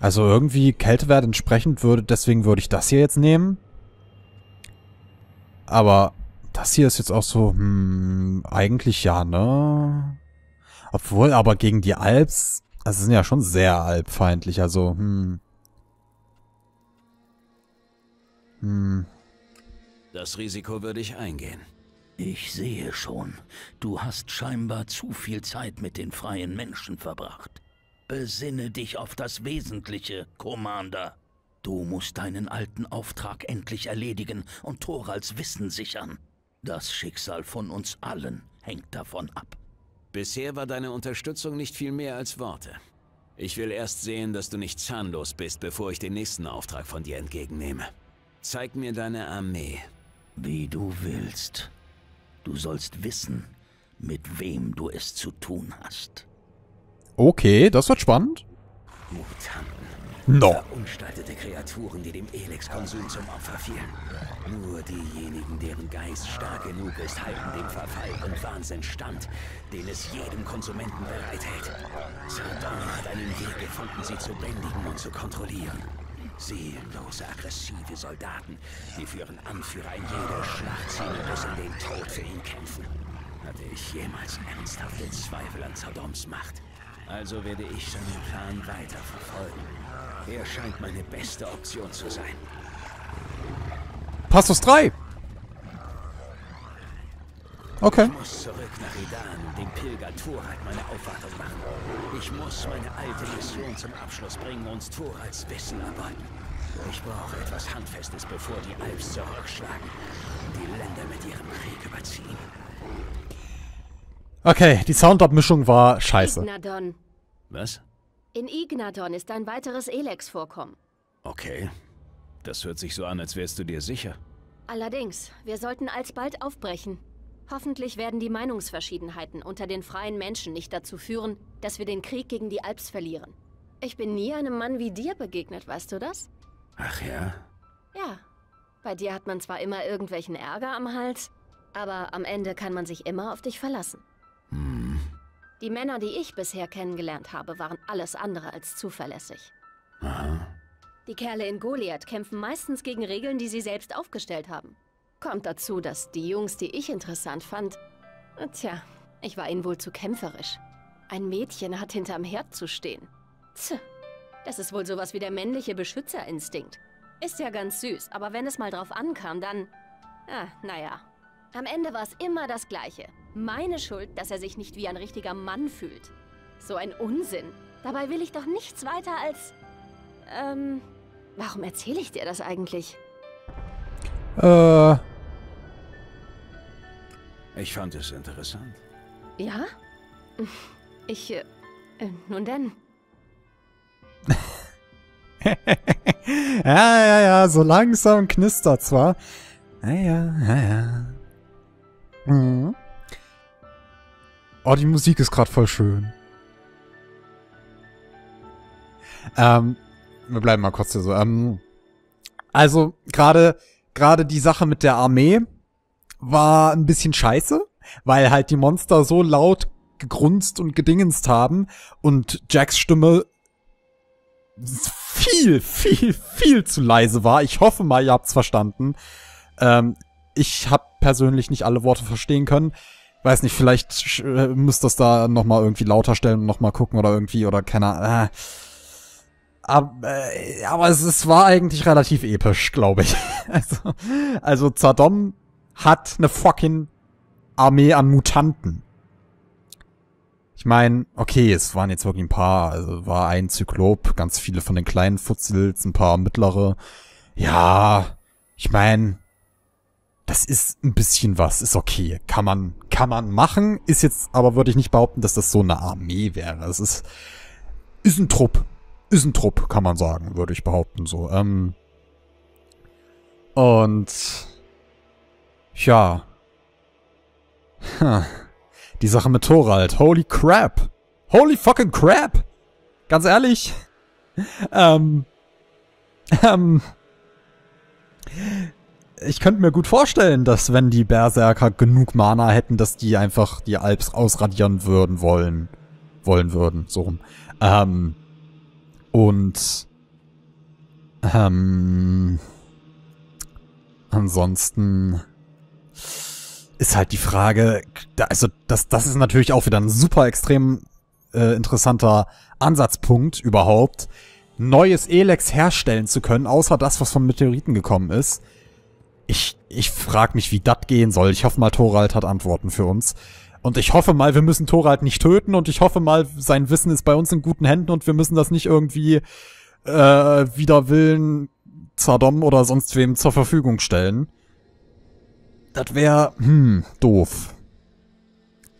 Also irgendwie Kältewert entsprechend würde, deswegen würde ich das hier jetzt nehmen. Aber das hier ist jetzt auch so, hm, eigentlich ja, ne? Obwohl, aber gegen die Alps, also sind ja schon sehr alpfeindlich, also, hm. Hm. Das Risiko würde ich eingehen. Ich sehe schon, du hast scheinbar zu viel Zeit mit den freien Menschen verbracht. Besinne dich auf das Wesentliche, Commander. Du musst deinen alten Auftrag endlich erledigen und Thorals Wissen sichern. Das Schicksal von uns allen hängt davon ab. Bisher war deine Unterstützung nicht viel mehr als Worte. Ich will erst sehen, dass du nicht zahnlos bist, bevor ich den nächsten Auftrag von dir entgegennehme. Zeig mir deine Armee. Wie du willst. Du sollst wissen, mit wem du es zu tun hast. Okay, das wird spannend. Mutanten. No. Verunstaltete Kreaturen, die dem Elex-Konsum zum Opfer fielen. Nur diejenigen, deren Geist stark genug ist, halten dem Verfall und Wahnsinn stand, den es jedem Konsumenten bereithält. Sardon hat einen Weg gefunden, sie zu bändigen und zu kontrollieren. Seelenlose, aggressive Soldaten, die für ihren Anführer in jede Schlacht ziehen bis in den Tod für ihn kämpfen. Hatte ich jemals ernsthafte Zweifel an Saddams Macht? Also werde ich seinen Plan weiter verfolgen. Er scheint meine beste Option zu sein. Passus 3. Okay. Ich muss zurück nach Idan und dem Pilger Thorat meine Aufwartung machen. Ich muss meine alte Mission zum Abschluss bringen und Thorats Wissen erbeuten. Ich brauche etwas Handfestes, bevor die Alps zurückschlagen und die Länder mit ihrem Krieg überziehen. Okay, die Soundabmischung war scheiße. Ignadon. Was? In Ignadon ist ein weiteres Elex-Vorkommen. Okay. Das hört sich so an, als wärst du dir sicher. Allerdings, wir sollten alsbald aufbrechen. Hoffentlich werden die Meinungsverschiedenheiten unter den freien Menschen nicht dazu führen, dass wir den Krieg gegen die Alps verlieren. Ich bin nie einem Mann wie dir begegnet, weißt du das? Ach ja? Ja. Bei dir hat man zwar immer irgendwelchen Ärger am Hals, aber am Ende kann man sich immer auf dich verlassen. Hm. Die Männer, die ich bisher kennengelernt habe, waren alles andere als zuverlässig. Aha. Die Kerle in Goliath kämpfen meistens gegen Regeln, die sie selbst aufgestellt haben. Kommt dazu, dass die Jungs, die ich interessant fand, tja, ich war ihnen wohl zu kämpferisch. Ein Mädchen hat hinterm Herd zu stehen. Tch, das ist wohl sowas wie der männliche Beschützerinstinkt. Ist ja ganz süß, aber wenn es mal drauf ankam, dann... Ah, naja. Am Ende war es immer das Gleiche. Meine Schuld, dass er sich nicht wie ein richtiger Mann fühlt. So ein Unsinn. Dabei will ich doch nichts weiter als... Ähm... Warum erzähle ich dir das eigentlich? Äh... Ich fand es interessant. Ja? Ich... Äh, nun denn. ja, ja, ja, so langsam knistert zwar. Naja, naja. Mhm. Oh, die Musik ist gerade voll schön. Ähm, wir bleiben mal kurz hier so. Ähm, also, gerade gerade die Sache mit der Armee war ein bisschen scheiße, weil halt die Monster so laut gegrunzt und gedingenst haben und Jacks Stimme viel, viel, viel zu leise war. Ich hoffe mal, ihr habt's verstanden. Ähm, ich habe persönlich nicht alle Worte verstehen können. Weiß nicht, vielleicht äh, müsst das da noch mal irgendwie lauter stellen und noch mal gucken oder irgendwie oder keine Ahnung. Äh. Aber, äh, aber es, es war eigentlich relativ episch, glaube ich. Also, also Zadom hat eine fucking Armee an Mutanten. Ich meine, okay, es waren jetzt wirklich ein paar. Also war ein Zyklop, ganz viele von den kleinen Futzels, ein paar mittlere. Ja, ich meine, das ist ein bisschen was, ist okay. Kann man, kann man machen, ist jetzt, aber würde ich nicht behaupten, dass das so eine Armee wäre. Es ist, ist ein Trupp. Ist ein Trupp, kann man sagen, würde ich behaupten, so. Ähm, und, ja. Hm. Die Sache mit Thorald. Holy crap. Holy fucking crap. Ganz ehrlich. Ähm. Ähm. Ich könnte mir gut vorstellen, dass wenn die Berserker genug Mana hätten, dass die einfach die Alps ausradieren würden wollen. Wollen würden, so rum. Ähm. Und Ähm, ansonsten ist halt die Frage, also das, das ist natürlich auch wieder ein super extrem äh, interessanter Ansatzpunkt überhaupt, neues Elex herstellen zu können, außer das, was von Meteoriten gekommen ist. Ich, ich frag mich, wie das gehen soll. Ich hoffe mal, Thorald hat Antworten für uns. Und ich hoffe mal, wir müssen Thorald nicht töten und ich hoffe mal, sein Wissen ist bei uns in guten Händen und wir müssen das nicht irgendwie äh, wider Willen Zadom oder sonst wem zur Verfügung stellen. Das wäre, hm, doof.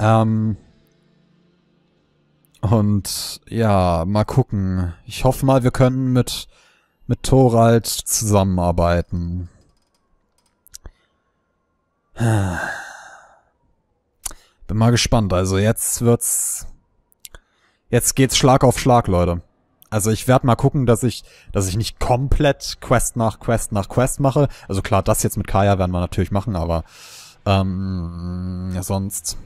Ähm. Und ja, mal gucken. Ich hoffe mal, wir können mit, mit Thorald zusammenarbeiten. Bin mal gespannt. Also jetzt wird's. Jetzt geht's Schlag auf Schlag, Leute. Also ich werde mal gucken, dass ich, dass ich nicht komplett Quest nach Quest nach Quest mache. Also klar, das jetzt mit Kaya werden wir natürlich machen, aber ähm, ja, sonst.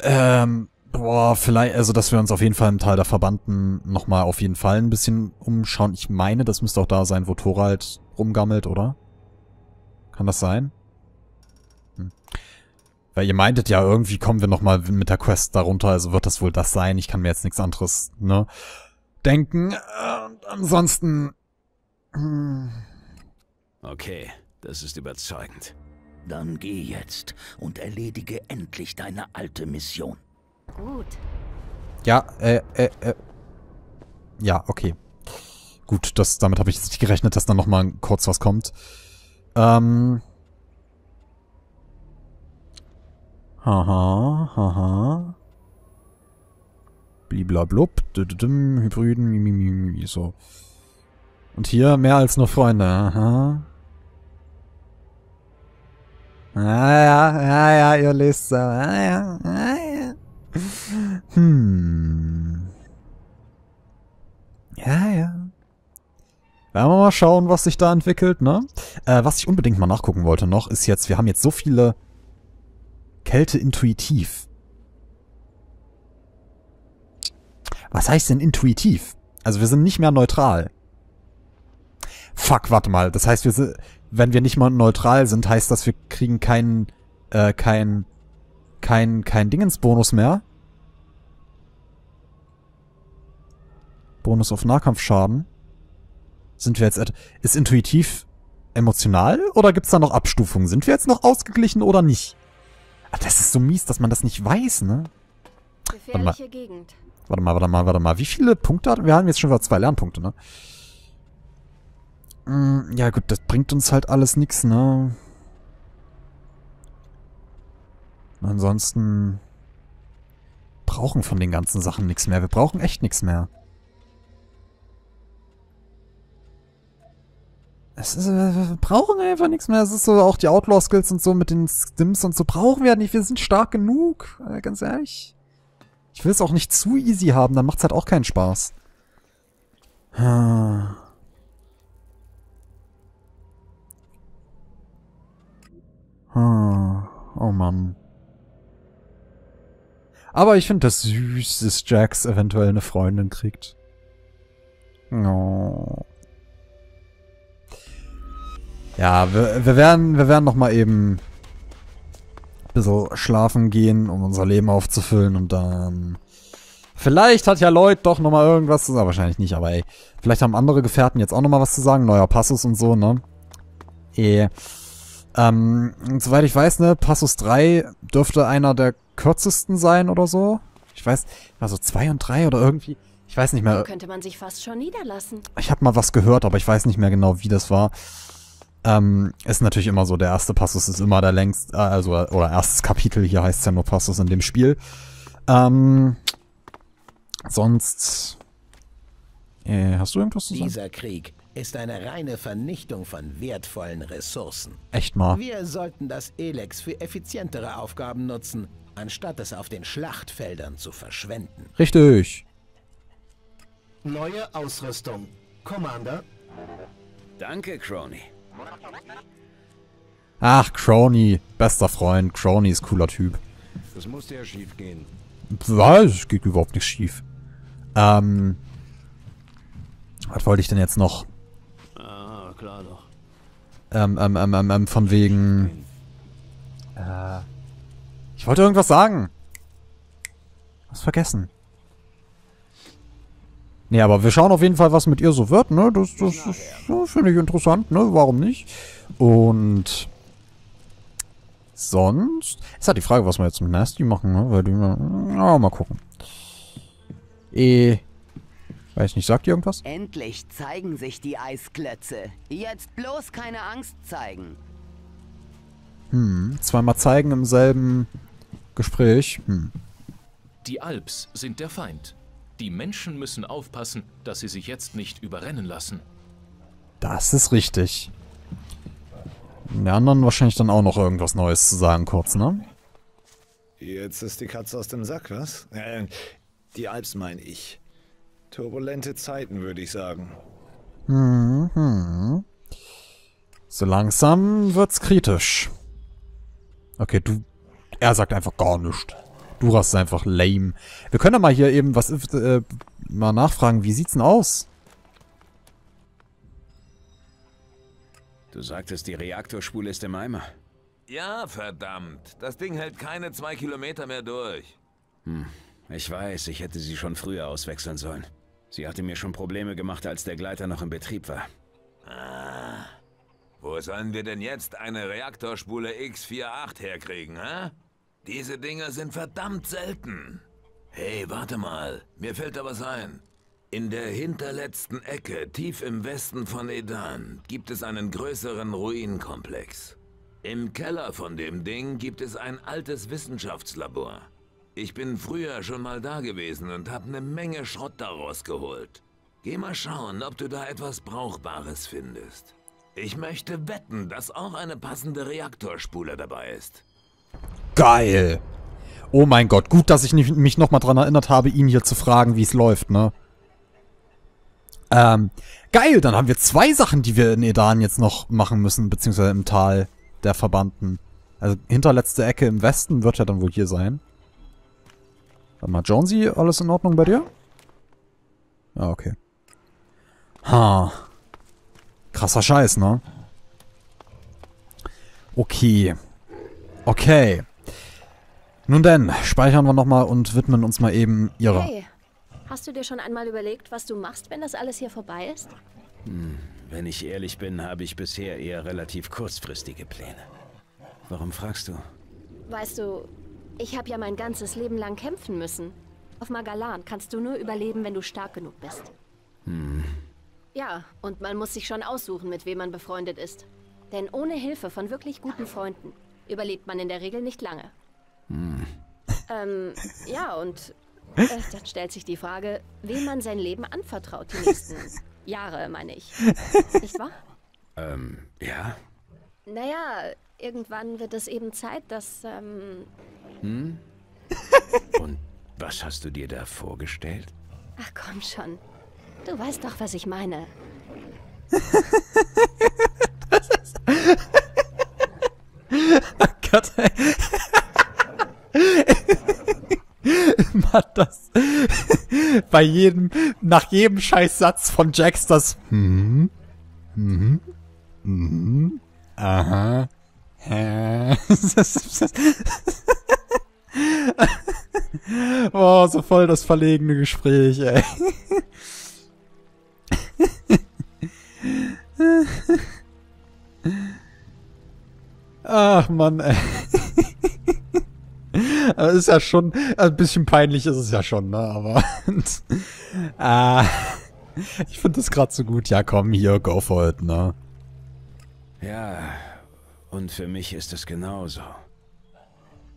Ähm, boah, vielleicht, also dass wir uns auf jeden Fall im Teil der Verbanden nochmal auf jeden Fall ein bisschen umschauen. Ich meine, das müsste auch da sein, wo Thorald rumgammelt, oder? Kann das sein? Weil ihr meintet ja, irgendwie kommen wir nochmal mit der Quest darunter, also wird das wohl das sein. Ich kann mir jetzt nichts anderes, ne, denken. Und ansonsten... Hm. Okay, das ist überzeugend. Dann geh jetzt und erledige endlich deine alte Mission. Gut. Ja, äh, äh, äh. Ja, okay. Gut, das, damit habe ich jetzt nicht gerechnet, dass da nochmal kurz was kommt. Ähm... Haha, haha. Bliblablub, Hybriden, mimimi, so. Und hier mehr als nur Freunde, aha. Ah ja, ja, ja, ihr lest so. Ah ja, ah ja. Hm. Ja, ja. Werden wir mal schauen, was sich da entwickelt, ne? Äh, was ich unbedingt mal nachgucken wollte noch, ist jetzt, wir haben jetzt so viele Kälte intuitiv. Was heißt denn intuitiv? Also wir sind nicht mehr neutral. Fuck, warte mal. Das heißt, wir wenn wir nicht mal neutral sind, heißt das, wir kriegen keinen, äh, kein, kein, kein Dingensbonus mehr. Bonus auf Nahkampfschaden. Sind wir jetzt, ist intuitiv emotional oder gibt's da noch Abstufungen? Sind wir jetzt noch ausgeglichen oder nicht? Ach, das ist so mies, dass man das nicht weiß, ne? Warte mal. Warte mal, warte mal, warte mal. Wie viele Punkte hat... Wir haben jetzt schon wieder zwei Lernpunkte, ne? Mm, ja gut, das bringt uns halt alles nix, ne? Ansonsten brauchen von den ganzen Sachen nichts mehr. Wir brauchen echt nichts mehr. Es ist, äh, wir brauchen einfach nichts mehr. Es ist so auch die Outlaw-Skills und so mit den Stims und so brauchen wir nicht. Wir sind stark genug. Äh, ganz ehrlich. Ich will es auch nicht zu easy haben, dann macht's halt auch keinen Spaß. Hm. Hm. Oh Mann. Aber ich finde das süß, dass Jax eventuell eine Freundin kriegt. Oh. Ja, wir, wir werden, wir werden noch mal eben ein bisschen schlafen gehen, um unser Leben aufzufüllen und dann... Vielleicht hat ja Lloyd doch noch mal irgendwas zu sagen. Wahrscheinlich nicht, aber ey. Vielleicht haben andere Gefährten jetzt auch noch mal was zu sagen. Neuer Passus und so, ne? Eh. Ähm, soweit ich weiß, ne, Passus 3 dürfte einer der kürzesten sein oder so. Ich weiß, also 2 und 3 oder irgendwie. Ich weiß nicht mehr. Da könnte man sich fast schon niederlassen. Ich habe mal was gehört, aber ich weiß nicht mehr genau, wie das war. Ähm, ist natürlich immer so, der erste Passus ist immer der längste, äh, also, oder erstes Kapitel, hier heißt es ja nur Passus in dem Spiel. Ähm, sonst, äh, hast du irgendwas zu sagen? Dieser Krieg ist eine reine Vernichtung von wertvollen Ressourcen. Echt mal. Wir sollten das Elex für effizientere Aufgaben nutzen, anstatt es auf den Schlachtfeldern zu verschwenden. Richtig. Neue Ausrüstung. Commander. Danke, Crony. Ach, Crony. Bester Freund. Crony ist cooler Typ. Das musste ja schief gehen. Was? Es geht überhaupt nicht schief. Ähm. Was wollte ich denn jetzt noch? Ah, klar doch. Ähm, ähm, ähm, ähm, ähm, von wegen... Äh, ich wollte irgendwas sagen. Was vergessen. Nee, aber wir schauen auf jeden Fall, was mit ihr so wird, ne? Das, das, das, das finde ich interessant, ne? Warum nicht? Und sonst ist halt die Frage, was wir jetzt mit Nasty machen, ne? Weil die, ja, mal gucken. Eh, weiß nicht, sagt ihr irgendwas? Endlich zeigen sich die Eisklötze. Jetzt bloß keine Angst zeigen. Hm, zweimal zeigen im selben Gespräch. Hm. Die Alps sind der Feind. Die Menschen müssen aufpassen, dass sie sich jetzt nicht überrennen lassen. Das ist richtig. Die anderen wahrscheinlich dann auch noch irgendwas Neues zu sagen, kurz, ne? Jetzt ist die Katze aus dem Sack, was? Äh, die Alps meine ich. Turbulente Zeiten, würde ich sagen. Hm, hm. So langsam wird's kritisch. Okay, du... Er sagt einfach gar nichts. Du hast einfach lame. Wir können ja mal hier eben was... Äh, mal nachfragen, wie sieht's denn aus? Du sagtest, die Reaktorspule ist im Eimer. Ja, verdammt. Das Ding hält keine zwei Kilometer mehr durch. Hm, ich weiß, ich hätte sie schon früher auswechseln sollen. Sie hatte mir schon Probleme gemacht, als der Gleiter noch in Betrieb war. Ah. Wo sollen wir denn jetzt eine Reaktorspule X48 herkriegen, hä? Diese Dinger sind verdammt selten. Hey, warte mal. Mir fällt da was ein. In der hinterletzten Ecke, tief im Westen von Edan, gibt es einen größeren Ruinenkomplex. Im Keller von dem Ding gibt es ein altes Wissenschaftslabor. Ich bin früher schon mal da gewesen und habe eine Menge Schrott daraus geholt. Geh mal schauen, ob du da etwas Brauchbares findest. Ich möchte wetten, dass auch eine passende Reaktorspule dabei ist. Geil. Oh mein Gott, gut, dass ich mich nochmal dran erinnert habe, ihn hier zu fragen, wie es läuft, ne? Ähm, geil, dann haben wir zwei Sachen, die wir in Edan jetzt noch machen müssen, beziehungsweise im Tal der Verbannten. Also hinterletzte Ecke im Westen wird ja dann wohl hier sein. Warte mal, Jonesy, alles in Ordnung bei dir? Ja, okay. Ha. Krasser Scheiß, ne? Okay. Okay. Nun denn, speichern wir nochmal und widmen uns mal eben ihrer. Hey, hast du dir schon einmal überlegt, was du machst, wenn das alles hier vorbei ist? Hm, wenn ich ehrlich bin, habe ich bisher eher relativ kurzfristige Pläne. Warum fragst du? Weißt du, ich habe ja mein ganzes Leben lang kämpfen müssen. Auf Magalan kannst du nur überleben, wenn du stark genug bist. Hm. Ja, und man muss sich schon aussuchen, mit wem man befreundet ist. Denn ohne Hilfe von wirklich guten Freunden überlebt man in der Regel nicht lange. Hm. Ähm, ja, und äh, dann stellt sich die Frage, wem man sein Leben anvertraut die nächsten Jahre, meine ich. Nicht wahr? Ähm, ja? Naja, irgendwann wird es eben Zeit, dass, ähm... Hm? Und was hast du dir da vorgestellt? Ach komm schon. Du weißt doch, was ich meine. oh Gott, ey. Das bei jedem, nach jedem Scheißsatz von Jax das hm, hm, hm, aha, hä. oh, so voll das verlegene Gespräch, ey. Ach, Mann, ey. Das ist ja schon, ein bisschen peinlich ist es ja schon, ne, aber, äh, ich finde das gerade so gut. Ja, komm, hier, go for it, ne. Ja, und für mich ist es genauso.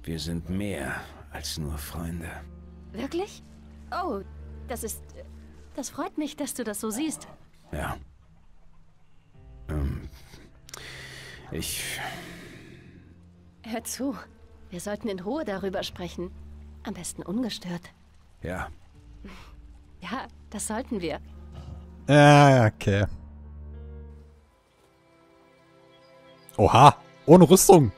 Wir sind mehr als nur Freunde. Wirklich? Oh, das ist, das freut mich, dass du das so siehst. Ja. Ähm, ich... Hör zu. Wir sollten in Ruhe darüber sprechen. Am besten ungestört. Ja. Ja, das sollten wir. Ja, okay. Oha, ohne Rüstung.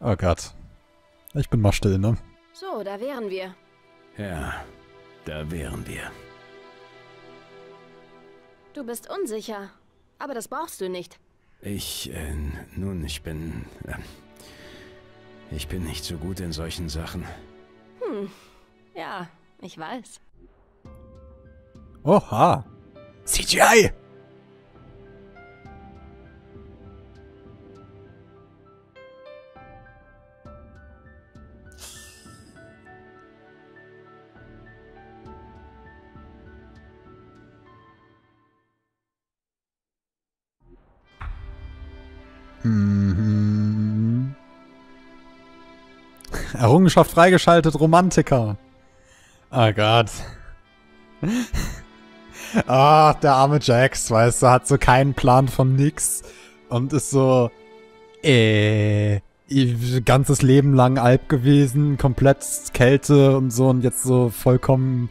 Oh Gott. Ich bin mal still, ne? So, da wären wir. Ja, da wären wir. Du bist unsicher. Aber das brauchst du nicht. Ich, äh, nun, ich bin, äh, ich bin nicht so gut in solchen Sachen. Hm. Ja, ich weiß. Oha. CGI! Mhm. Errungenschaft freigeschaltet, Romantiker. Oh Gott. Ah, der arme Jax, weißt du, hat so keinen Plan von nix und ist so, äh, ganzes Leben lang Alp gewesen, komplett Kälte und so und jetzt so vollkommen,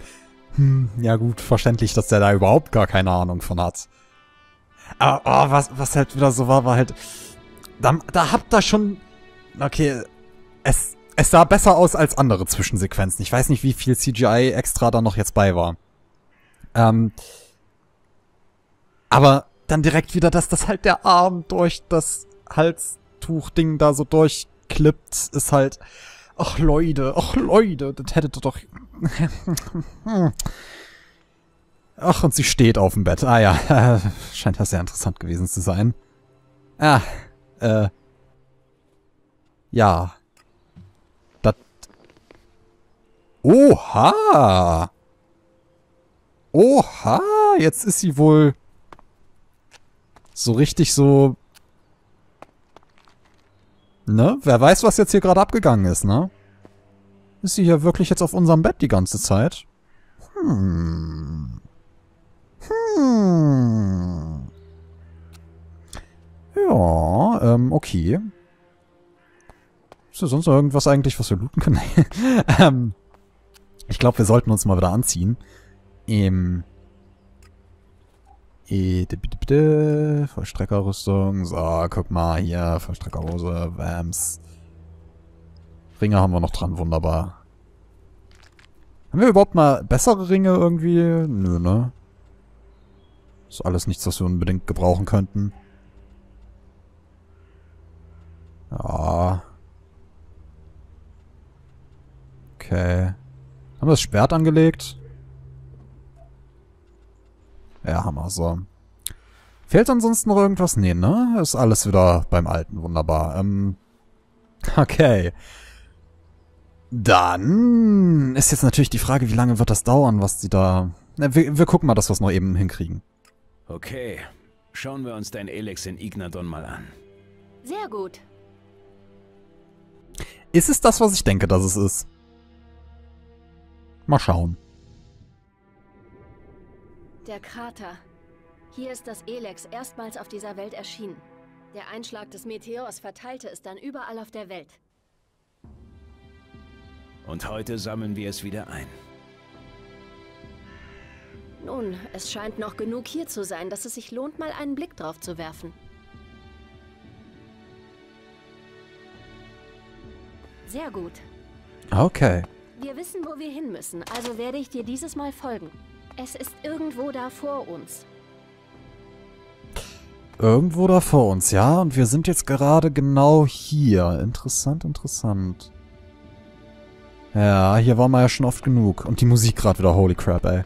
hm, ja gut, verständlich, dass der da überhaupt gar keine Ahnung von hat. Aber, oh, was, was halt wieder so war, war halt, da, da habt ihr schon, okay, es, es sah besser aus als andere Zwischensequenzen. Ich weiß nicht, wie viel CGI extra da noch jetzt bei war. Ähm, aber dann direkt wieder, dass das halt der Arm durch das Halstuch-Ding da so durchklippt, ist halt, ach Leute, ach Leute, das hättet ihr doch... ach, und sie steht auf dem Bett. Ah ja, scheint ja sehr interessant gewesen zu sein. Ah, äh, ja. Das... Oha! Oha, jetzt ist sie wohl so richtig so... Ne? Wer weiß, was jetzt hier gerade abgegangen ist, ne? Ist sie hier wirklich jetzt auf unserem Bett die ganze Zeit? Hm. Hm. Ja, ähm, okay. Ist da sonst noch irgendwas eigentlich, was wir looten können? ähm, ich glaube, wir sollten uns mal wieder anziehen. E, Vollstreckerrüstung. So, guck mal hier. Vollstreckerhose, Vams. Ringe haben wir noch dran, wunderbar. Haben wir überhaupt mal bessere Ringe irgendwie? Nö, ne? Ist alles nichts, was wir unbedingt gebrauchen könnten. Ja. Okay. Haben wir das Schwert angelegt? Ja, Hammer, so. Fehlt ansonsten noch irgendwas? Nee, ne? Ist alles wieder beim Alten. Wunderbar. Ähm, okay. Dann ist jetzt natürlich die Frage, wie lange wird das dauern, was die da... Na, wir, wir gucken mal, dass wir es noch eben hinkriegen. Okay. Schauen wir uns dein Elex in Ignadon mal an. Sehr gut. Ist es das, was ich denke, dass es ist? Mal schauen. Der Krater. Hier ist das Elex erstmals auf dieser Welt erschienen. Der Einschlag des Meteors verteilte es dann überall auf der Welt. Und heute sammeln wir es wieder ein. Nun, es scheint noch genug hier zu sein, dass es sich lohnt, mal einen Blick drauf zu werfen. Sehr gut. Okay. Wir wissen, wo wir hin müssen, also werde ich dir dieses Mal folgen. Es ist irgendwo da vor uns. Irgendwo da vor uns, ja. Und wir sind jetzt gerade genau hier. Interessant, interessant. Ja, hier waren wir ja schon oft genug. Und die Musik gerade wieder, holy crap, ey.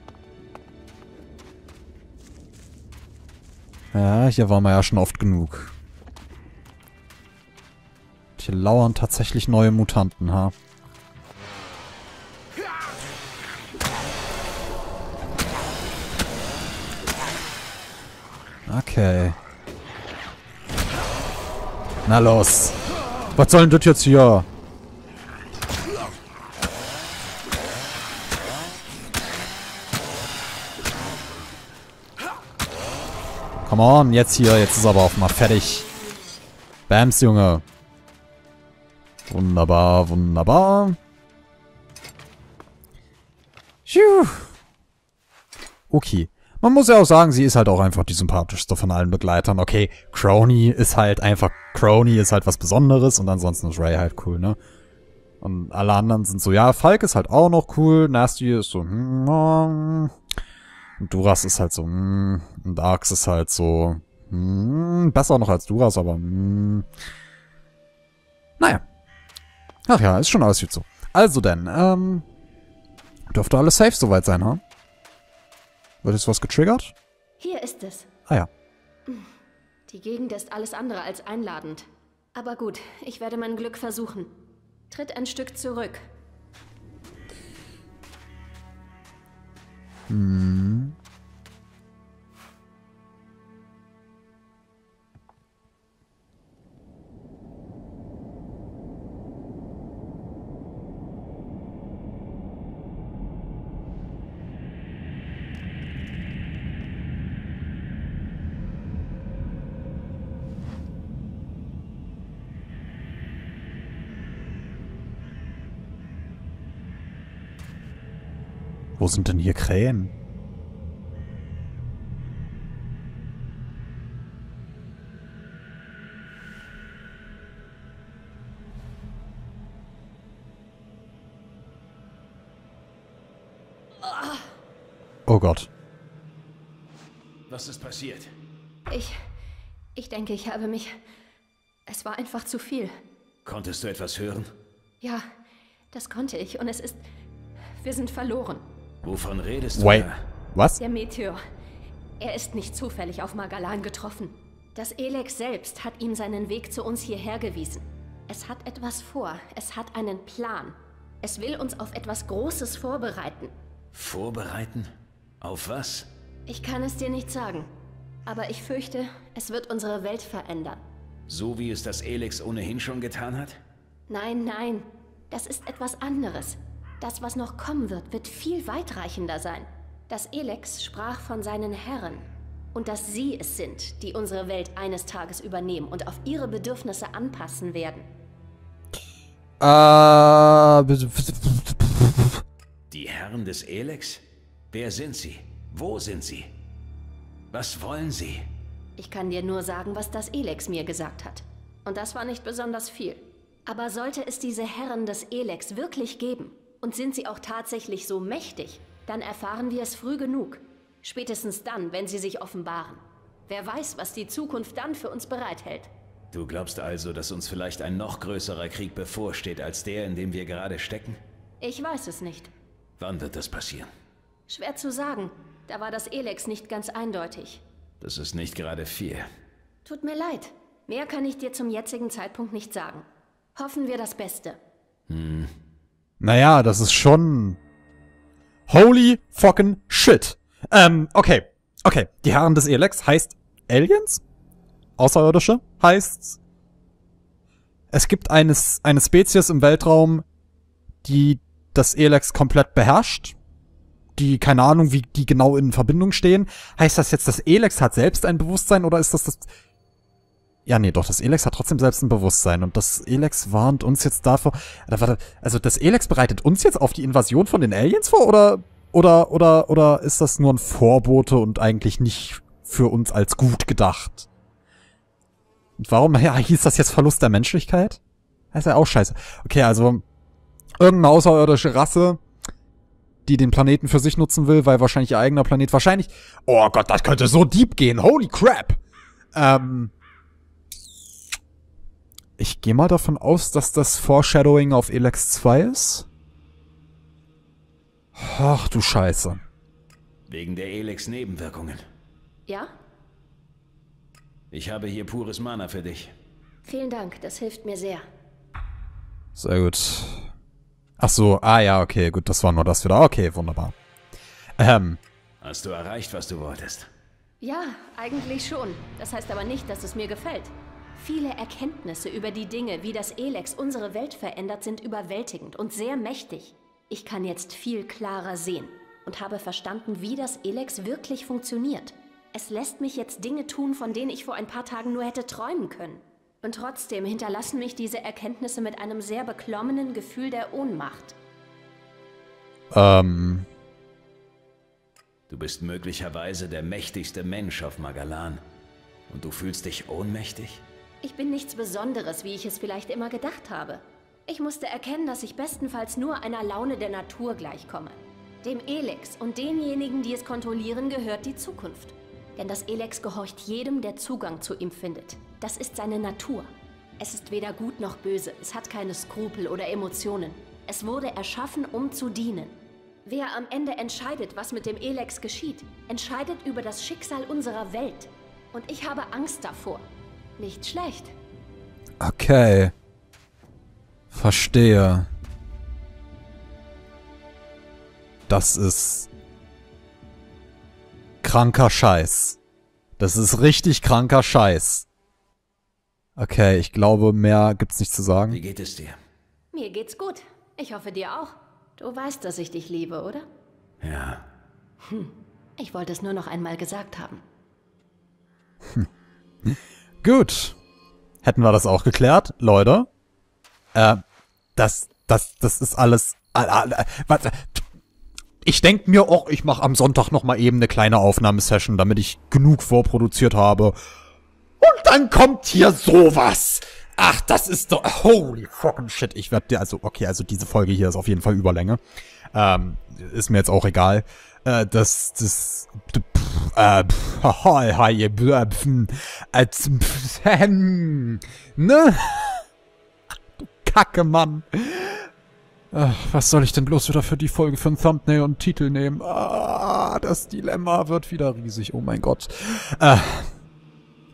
Ja, hier waren wir ja schon oft genug. Hier lauern tatsächlich neue Mutanten, ha? Okay. Na los. Was soll denn das jetzt hier? Come on, jetzt hier. Jetzt ist aber auch mal fertig. Bams, Junge. Wunderbar, wunderbar. Phew. Okay. Man muss ja auch sagen, sie ist halt auch einfach die sympathischste von allen Begleitern. Okay, Crony ist halt einfach, Crony ist halt was Besonderes und ansonsten ist Ray halt cool, ne? Und alle anderen sind so, ja, Falk ist halt auch noch cool, Nasty ist so, hm, Und Duras ist halt so, mm, und Arx ist halt so, mm, besser noch als Duras, aber, mm. Naja. Ach ja, ist schon alles gut so. Also denn, ähm, dürfte alles safe soweit sein, ha? Wird jetzt was getriggert? Hier ist es. Ah ja. Die Gegend ist alles andere als einladend. Aber gut, ich werde mein Glück versuchen. Tritt ein Stück zurück. Hm. Wo sind denn hier Krähen? Oh Gott. Was ist passiert? Ich. Ich denke, ich habe mich. Es war einfach zu viel. Konntest du etwas hören? Ja, das konnte ich und es ist. Wir sind verloren. Wovon redest du? Wait. da? Was? Der Meteor. Er ist nicht zufällig auf Magalan getroffen. Das Elex selbst hat ihm seinen Weg zu uns hierher gewiesen. Es hat etwas vor. Es hat einen Plan. Es will uns auf etwas Großes vorbereiten. Vorbereiten? Auf was? Ich kann es dir nicht sagen. Aber ich fürchte, es wird unsere Welt verändern. So wie es das Elex ohnehin schon getan hat? Nein, nein. Das ist etwas anderes. Das, was noch kommen wird, wird viel weitreichender sein. Das Elex sprach von seinen Herren. Und dass sie es sind, die unsere Welt eines Tages übernehmen und auf ihre Bedürfnisse anpassen werden. Äh. Die Herren des Elex? Wer sind sie? Wo sind sie? Was wollen sie? Ich kann dir nur sagen, was das Elex mir gesagt hat. Und das war nicht besonders viel. Aber sollte es diese Herren des Elex wirklich geben, und sind sie auch tatsächlich so mächtig, dann erfahren wir es früh genug. Spätestens dann, wenn sie sich offenbaren. Wer weiß, was die Zukunft dann für uns bereithält. Du glaubst also, dass uns vielleicht ein noch größerer Krieg bevorsteht als der, in dem wir gerade stecken? Ich weiß es nicht. Wann wird das passieren? Schwer zu sagen. Da war das Elex nicht ganz eindeutig. Das ist nicht gerade viel. Tut mir leid. Mehr kann ich dir zum jetzigen Zeitpunkt nicht sagen. Hoffen wir das Beste. Hm. Naja, das ist schon. Holy fucking shit. Ähm, okay. Okay. Die Herren des Elex heißt Aliens? Außerirdische? Heißt. Es gibt eine, eine Spezies im Weltraum, die das Elex komplett beherrscht. Die, keine Ahnung, wie die genau in Verbindung stehen. Heißt das jetzt, das Elex hat selbst ein Bewusstsein oder ist das das. Ja, nee, doch, das Elex hat trotzdem selbst ein Bewusstsein und das Elex warnt uns jetzt davor. Also das Elex bereitet uns jetzt auf die Invasion von den Aliens vor oder oder oder oder ist das nur ein Vorbote und eigentlich nicht für uns als gut gedacht? Und warum ja, hieß das jetzt Verlust der Menschlichkeit? Das ist ja auch scheiße. Okay, also irgendeine außerirdische Rasse, die den Planeten für sich nutzen will, weil wahrscheinlich ihr eigener Planet wahrscheinlich. Oh Gott, das könnte so deep gehen. Holy crap. Ähm, ich gehe mal davon aus, dass das Foreshadowing auf Elex 2 ist. Ach du Scheiße. Wegen der Elex-Nebenwirkungen. Ja? Ich habe hier pures Mana für dich. Vielen Dank, das hilft mir sehr. Sehr gut. Ach so, ah ja, okay, gut, das war nur das wieder. Okay, wunderbar. Ähm. Hast du erreicht, was du wolltest? Ja, eigentlich schon. Das heißt aber nicht, dass es mir gefällt. Viele Erkenntnisse über die Dinge, wie das Elex unsere Welt verändert, sind überwältigend und sehr mächtig. Ich kann jetzt viel klarer sehen und habe verstanden, wie das Elex wirklich funktioniert. Es lässt mich jetzt Dinge tun, von denen ich vor ein paar Tagen nur hätte träumen können. Und trotzdem hinterlassen mich diese Erkenntnisse mit einem sehr beklommenen Gefühl der Ohnmacht. Ähm. Du bist möglicherweise der mächtigste Mensch auf Magalan. Und du fühlst dich ohnmächtig? Ich bin nichts Besonderes, wie ich es vielleicht immer gedacht habe. Ich musste erkennen, dass ich bestenfalls nur einer Laune der Natur gleichkomme. Dem Elex und denjenigen, die es kontrollieren, gehört die Zukunft. Denn das Elex gehorcht jedem, der Zugang zu ihm findet. Das ist seine Natur. Es ist weder gut noch böse, es hat keine Skrupel oder Emotionen. Es wurde erschaffen, um zu dienen. Wer am Ende entscheidet, was mit dem Elex geschieht, entscheidet über das Schicksal unserer Welt. Und ich habe Angst davor. Nicht schlecht. Okay. Verstehe. Das ist kranker Scheiß. Das ist richtig kranker Scheiß. Okay, ich glaube, mehr gibt's nicht zu sagen. Wie geht es dir? Mir geht's gut. Ich hoffe dir auch. Du weißt, dass ich dich liebe, oder? Ja. Hm. Ich wollte es nur noch einmal gesagt haben. Hm. Gut. Hätten wir das auch geklärt, Leute. Äh, das, das, das ist alles. Äh, äh, warte. Ich denk mir auch, ich mache am Sonntag noch mal eben eine kleine Aufnahmesession, damit ich genug vorproduziert habe. Und dann kommt hier sowas. Ach, das ist doch holy fucking shit. Ich werde dir also okay, also diese Folge hier ist auf jeden Fall Überlänge. Ähm, ist mir jetzt auch egal. Äh, das das äh, ne? Kacke, Mann. Was soll ich denn bloß wieder für die Folge für ein Thumbnail und Titel nehmen? Ah, das Dilemma wird wieder riesig. Oh mein Gott. Äh,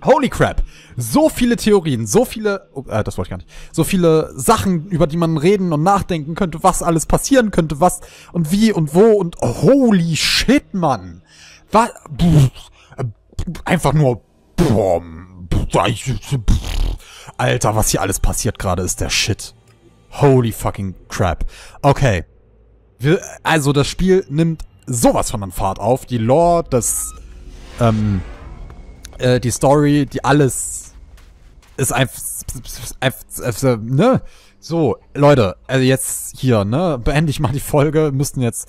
holy crap. So viele Theorien, so viele, oh, äh, das wollte ich gar nicht, so viele Sachen, über die man reden und nachdenken könnte, was alles passieren könnte, was und wie und wo und holy shit, Mann. Was, einfach nur, Alter, was hier alles passiert gerade, ist der Shit. Holy fucking crap. Okay. Wir, also das Spiel nimmt sowas von an Fahrt auf. Die Lore, das, ähm, äh, die Story, die alles ist einfach, einfach, ne? So, Leute, also jetzt hier, ne? Beende ich mal die Folge. Müssten jetzt,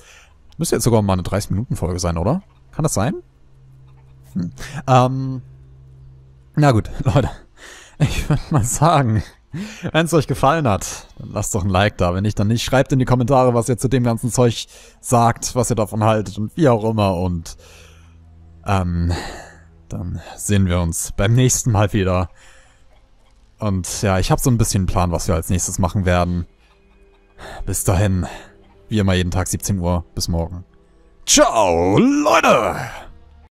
müsste jetzt sogar mal eine 30-Minuten-Folge sein, oder? Kann das sein? Hm. Ähm, na gut, Leute. Ich würde mal sagen, wenn es euch gefallen hat, dann lasst doch ein Like da. Wenn nicht, dann nicht. Schreibt in die Kommentare, was ihr zu dem ganzen Zeug sagt, was ihr davon haltet und wie auch immer. Und ähm, dann sehen wir uns beim nächsten Mal wieder. Und ja, ich habe so ein bisschen einen Plan, was wir als nächstes machen werden. Bis dahin, wie immer jeden Tag 17 Uhr. Bis morgen. Ciao, Leute!